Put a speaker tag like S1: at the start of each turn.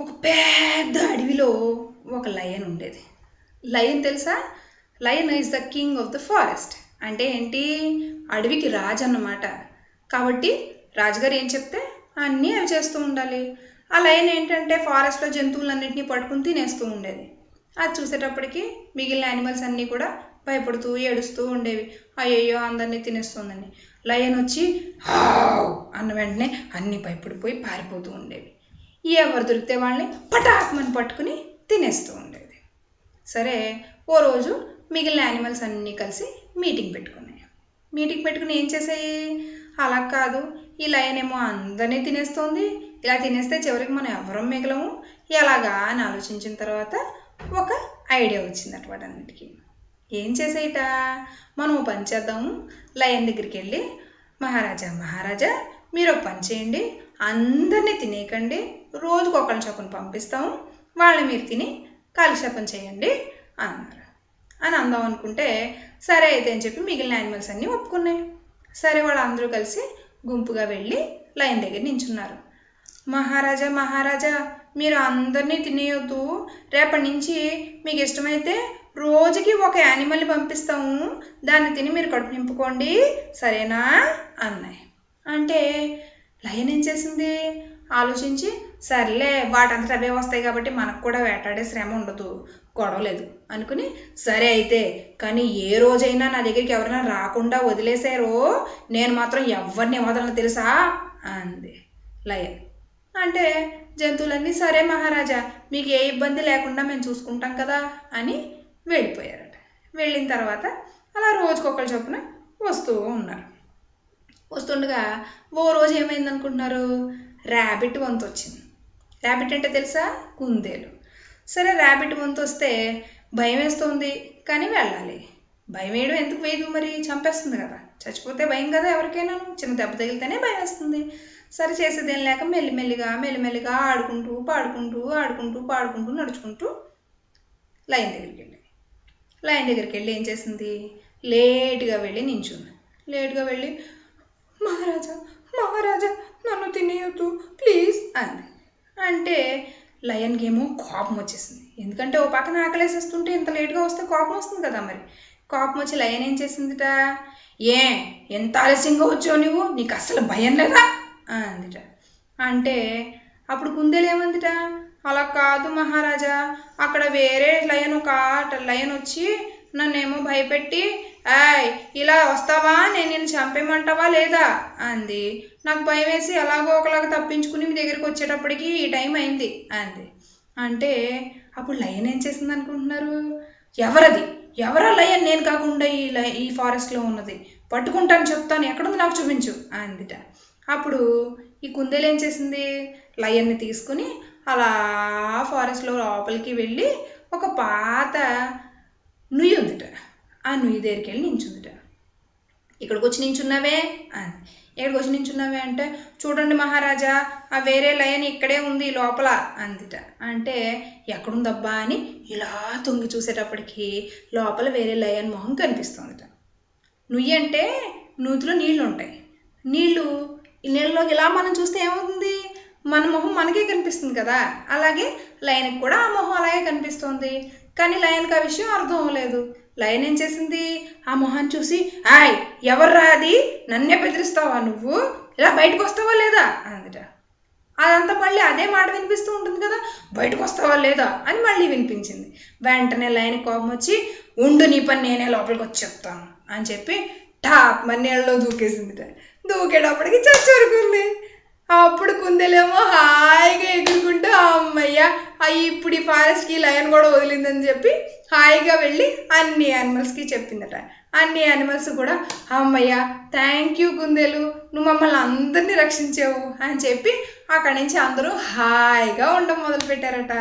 S1: ఒక పెద్ద అడవిలో ఒక లయన్ ఉండేది. లయన్ తెలుసా? Lion is the king of the forest అంటే ఏంటి? అడవికి రాజు అన్నమాట. కాబట్టి రాజుగారు ఏం చెప్తే? అన్నీ అవి చేస్తూ ఉండాలి. ఆ లయన్ ఏంటంటే ఫారెస్ట్లో జంతువులన్నింటినీ పట్టుకుని తినేస్తూ ఉండేది. అది చూసేటప్పటికి మిగిలిన యానిమల్స్ అన్నీ కూడా భయపడుతూ ఏడుస్తూ ఉండేవి. అయ్యయ్యో అందరినీ తినేస్తుందని. లయన్ వచ్చి అన్న వెంటనే అన్నీ భయపడిపోయి పారిపోతూ ఉండేవి. ఎవరు దొరికితే వాళ్ళని పటాక్మని పట్టుకుని తినేస్తూ ఉండేది. సరే ఓ రోజు మిగిలిన యానిమల్స్ అన్నీ కలిసి మీటింగ్ పెట్టుకున్నాయి. మీటింగ్ పెట్టుకుని ఏం చేసాయి అలా కాదు ఈ లయన్ ఏమో అందరినీ తినేస్తోంది. ఇలా తినేస్తే చివరికి మనం ఎవరం మిగలము? ఎలాగా అని ఆలోచించిన తర్వాత ఒక ఐడియా వచ్చింది వాటన్నిటికీ ఏం చేసేయట? మనం పని చేద్దాము. లయన్ దగ్గరికి వెళ్ళి మహారాజా మహారాజా మీరు పని చేయండి. అందరినీ తినేయకండి. రోజుకు ఒకళ్ళ చొప్పున పంపిస్తాము వాళ్ళని మీరు తిని కాలక్షేపం చేయండి అన్నారు. అని అందాం అనుకుంటే సరే అయితే అని చెప్పి మిగిలిన యానిమల్స్ అన్నీ ఒప్పుకున్నాయి. సరే వాళ్ళు అందరూ కలిసి గుంపుగా వెళ్ళి లైన్ దగ్గర నించున్నారు. మహారాజా మహారాజా మీరు అందరినీ తినేయొద్దు. రేపటి నుంచి మీకు ఇష్టమైతే రోజుకి ఒక యానిమల్ని పంపిస్తాము. దాన్ని తిని మీరు కడుపు నింపుకోండి. సరేనా? అన్నాయి. అంటే లయన్ ఏం చేసింది? ఆలోచించి సర్లే వాటంతట అవే వస్తాయి కాబట్టి మనకు కూడా వేటాడే శ్రమ ఉండదు గొడవలేదు అనుకుని సరే అయితే కానీ ఏ రోజైనా నా దగ్గరికి ఎవరైనా రాకుండా వదిలేసారో నేను మాత్రం ఎవరిని వదలను తెలుసా? అంది లయన్ అంటే జంతువులన్నీ సరే మహారాజా మీకు ఏ ఇబ్బంది లేకుండా మేము చూసుకుంటాం కదా అని వెళ్ళిపోయారట. వెళ్ళిన తర్వాత అలా రోజుకొకరు చొప్పున వస్తూ ఉన్నారు. వస్తుండగా ఓ రోజు ఏమైంది అనుకుంటున్నారు ర్యాబిట్ వంతు వచ్చింది. ర్యాబిట్ అంటే తెలుసా? కుందేలు. సరే ర్యాబిట్ వంతు వస్తే భయం వేస్తుంది కానీ వెళ్ళాలి. భయం వేయడం ఎందుకు వేయదు మరి? చంపేస్తుంది కదా. చచ్చిపోతే భయం కదా ఎవరికైనా? చిన్న దెబ్బ తగిలితేనే భయం వేస్తుంది. సరే చేసేదేం లేక మెల్లిమెల్లిగా మెల్లిమెల్లిగా ఆడుకుంటూ పాడుకుంటూ ఆడుకుంటూ పాడుకుంటూ నడుచుకుంటూ లైన్ దగ్గరికి వెళ్ళి. లైన్ దగ్గరికి వెళ్ళి ఏం చేసింది? లేట్గా వెళ్ళి నించుంది. లేట్గా వెళ్ళి మహారాజా మహారాజా నన్ను తినేయొద్దు ప్లీజ్ అంది. అంటే లయన్కి ఏమో కోపం వచ్చేసింది. ఎందుకంటే ఓ పక్కన ఆకలేసేస్తుంటే ఇంత లేట్గా వస్తే కోపం వస్తుంది కదా మరి. కోపం వచ్చి లయన్ ఏం చేసిందిట? ఏ ఎంత ఆలస్యంగా వచ్చావు నువ్వు? నీకు అసలు భయం లేదా? అందిట. అంటే అప్పుడు కుందేలు ఏమందిట? అలా కాదు మహారాజా అక్కడ వేరే లయన్ ఒక లయన్ వచ్చి నన్నేమో భయపెట్టి ఆయ్ ఇలా వస్తావా? నేను నిన్ను చంపేమంటావా లేదా? అంది. నాకు భయం వేసి ఎలాగో ఒకలాగా తప్పించుకుని మీ దగ్గరికి వచ్చేటప్పటికి ఈ టైం అయింది అంది. అంటే అప్పుడు లయన్ ఏం చేసింది అనుకుంటున్నారు? ఎవరది? ఎవరా లయన్? నేను కాకుండా ఈ లయ ఈ ఫారెస్ట్లో ఉన్నది. పట్టుకుంటాను చెప్తాను. ఎక్కడుంది నాకు చూపించు అందిట. అప్పుడు ఈ కుందేలు ఏం చేసింది? లయన్ని తీసుకుని అలా ఫారెస్ట్లో లోపలికి వెళ్ళి ఒక పాత నుయ్యి ఉందిట ఆ నుయ్యి దగ్గరికి వెళ్ళి నించుందిట. ఇక్కడికి వచ్చి నించున్నావే? అని ఇక్కడికి వచ్చి నించున్నావే అంటే చూడండి మహారాజా ఆ వేరే లయన్ ఇక్కడే ఉంది లోపల అందిట. అంటే ఎక్కడుందబ్బా అని ఇలా తొంగి చూసేటప్పటికి లోపల వేరే లయన్ మొహం కనిపిస్తుందిట. నుయ్యి అంటే నూతిలో నీళ్ళు ఉంటాయి నీళ్ళు ఈ నీళ్ళలోకి ఇలా మనం చూస్తే ఏమవుతుంది? మన మొహం మనకే కనిపిస్తుంది కదా. అలాగే లయన్కి కూడా ఆ మొహం అలాగే కనిపిస్తుంది. కానీ లయన్కి ఆ విషయం అర్థం అవ్వలేదు. లయన్ ఏం చేసింది? ఆ మొహన్ చూసి ఆయ్ ఎవర్రా అది? నన్నే బెదిరిస్తావా నువ్వు? ఇలా బయటకు వస్తావా లేదా? అందుట అదంతా మళ్ళీ అదే మాట వినిపిస్తూ ఉంటుంది కదా బయటకు వస్తావా లేదా? అని మళ్ళీ వినిపించింది. వెంటనే లైన్ కోపం వచ్చి ఉండు నీ పని నేనే లోపలికి వచ్చి చెప్తాను అని చెప్పి టాప్ మన నీళ్ళలో దూకేసింది దూకేటప్పటికి చచ్చరుకుంది అప్పుడు కుందేలేమో హాయిగా ఎగురుకుంటూ అమ్మయ్య అయ్యి ఇప్పుడు ఈ ఫారెస్ట్కి లయన్ కూడా వదిలిందని చెప్పి హాయిగా వెళ్ళి అన్ని యానిమల్స్కి చెప్పిందట. అన్ని యానిమల్స్ కూడా అమ్మయ్య థ్యాంక్ యూ కుందేలు నువ్వు మమ్మల్ని అందరినీ రక్షించావు అని చెప్పి అక్కడి నుంచి అందరూ హాయిగా ఉండడం మొదలు పెట్టారట